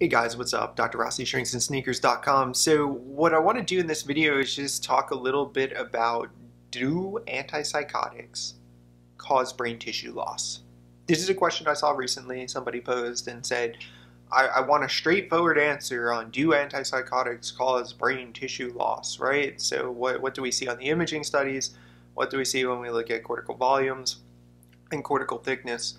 Hey guys, what's up? Dr. Rossi, shrinksinsneakers.com. So what I want to do in this video is just talk a little bit about do antipsychotics cause brain tissue loss? This is a question I saw recently. Somebody posed and said, I, I want a straightforward answer on do antipsychotics cause brain tissue loss, right? So what, what do we see on the imaging studies? What do we see when we look at cortical volumes and cortical thickness?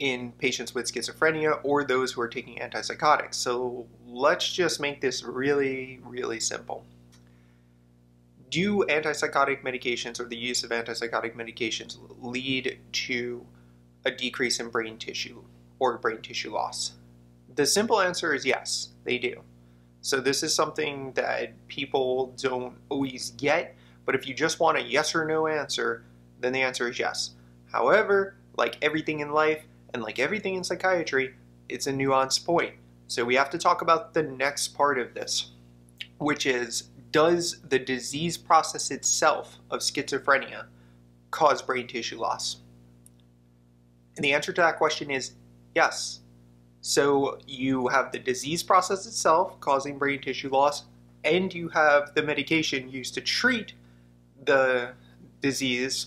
In patients with schizophrenia or those who are taking antipsychotics. So let's just make this really, really simple. Do antipsychotic medications or the use of antipsychotic medications lead to a decrease in brain tissue or brain tissue loss? The simple answer is yes, they do. So this is something that people don't always get, but if you just want a yes or no answer, then the answer is yes. However, like everything in life, and like everything in psychiatry, it's a nuanced point. So we have to talk about the next part of this, which is does the disease process itself of schizophrenia cause brain tissue loss? And the answer to that question is yes. So you have the disease process itself causing brain tissue loss, and you have the medication used to treat the disease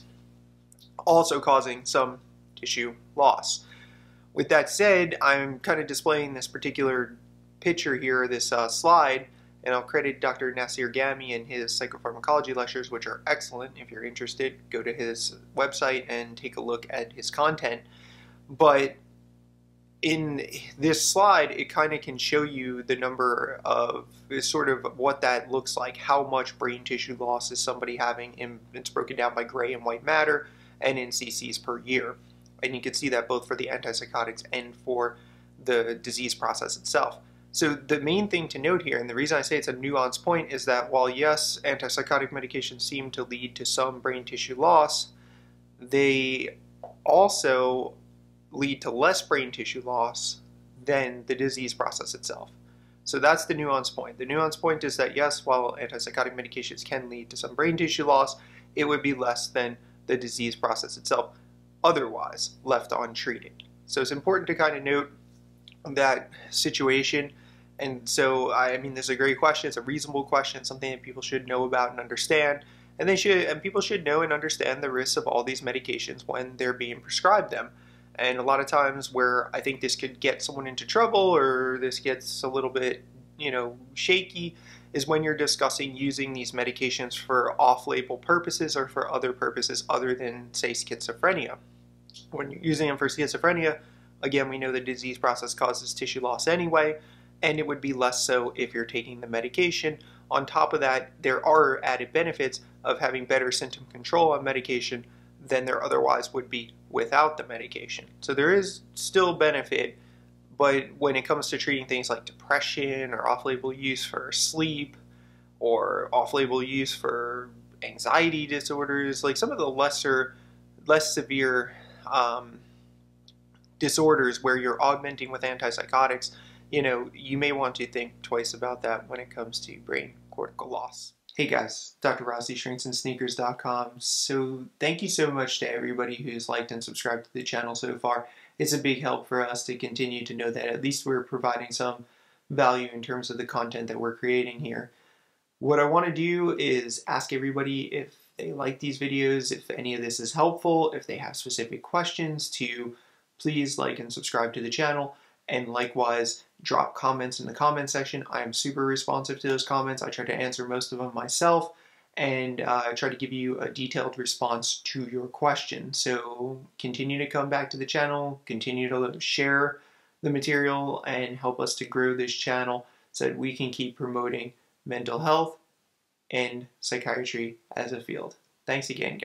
also causing some tissue loss. With that said, I'm kind of displaying this particular picture here, this uh, slide, and I'll credit Dr. Nassir Ghaemi and his psychopharmacology lectures, which are excellent. If you're interested, go to his website and take a look at his content. But in this slide, it kind of can show you the number of sort of what that looks like, how much brain tissue loss is somebody having, and it's broken down by gray and white matter and in cc's per year and you can see that both for the antipsychotics and for the disease process itself. So the main thing to note here, and the reason I say it's a nuanced point, is that while yes, antipsychotic medications seem to lead to some brain tissue loss, they also lead to less brain tissue loss than the disease process itself. So that's the nuance point. The nuance point is that yes, while antipsychotic medications can lead to some brain tissue loss, it would be less than the disease process itself otherwise left untreated. So it's important to kind of note that situation. And so, I mean, this is a great question. It's a reasonable question, something that people should know about and understand. And they should, and people should know and understand the risks of all these medications when they're being prescribed them. And a lot of times, where I think this could get someone into trouble or this gets a little bit, you know, shaky, is when you're discussing using these medications for off-label purposes or for other purposes other than, say, schizophrenia. When you're using them for schizophrenia, again, we know the disease process causes tissue loss anyway, and it would be less so if you're taking the medication. On top of that, there are added benefits of having better symptom control on medication than there otherwise would be without the medication. So there is still benefit, but when it comes to treating things like depression or off-label use for sleep or off-label use for anxiety disorders, like some of the lesser, less severe um, disorders where you're augmenting with antipsychotics, you know, you may want to think twice about that when it comes to brain cortical loss. Hey guys, Dr. Rossi, shrinksinsneakers.com. So thank you so much to everybody who's liked and subscribed to the channel so far. It's a big help for us to continue to know that at least we're providing some value in terms of the content that we're creating here. What I want to do is ask everybody if they like these videos, if any of this is helpful, if they have specific questions to please like and subscribe to the channel. And likewise, drop comments in the comment section. I am super responsive to those comments. I try to answer most of them myself and uh, I try to give you a detailed response to your question. So continue to come back to the channel, continue to share the material and help us to grow this channel so that we can keep promoting mental health and psychiatry as a field. Thanks again.